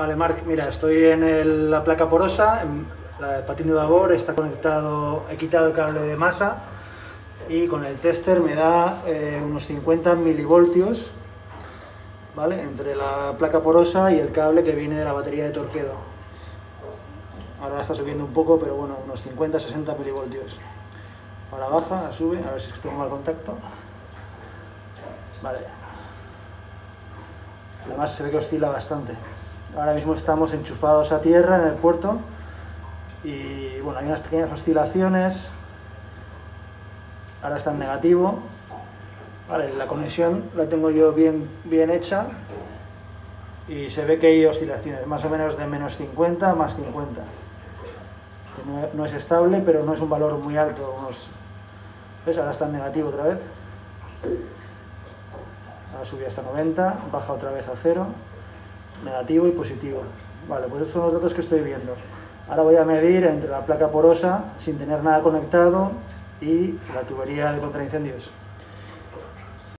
Vale, Marc, mira, estoy en la placa porosa, en la el patín de vapor, está conectado, he quitado el cable de masa y con el tester me da eh, unos 50 milivoltios, ¿vale? Entre la placa porosa y el cable que viene de la batería de Torquedo. Ahora está subiendo un poco, pero bueno, unos 50-60 milivoltios. Ahora baja, sube, a ver si tengo mal contacto. Vale. Además se ve que oscila bastante. Ahora mismo estamos enchufados a tierra en el puerto y bueno, hay unas pequeñas oscilaciones. Ahora está en negativo. Vale, la conexión la tengo yo bien, bien hecha y se ve que hay oscilaciones, más o menos de menos 50 más 50. Que no, es estable, pero no es un valor muy alto. ¿Ves? Ahora está en negativo otra vez. Ahora subí hasta 90, baja otra vez a cero, negativo y positivo. Vale, pues esos son los datos que estoy viendo. Ahora voy a medir entre la placa porosa sin tener nada conectado y la tubería de contraincendios.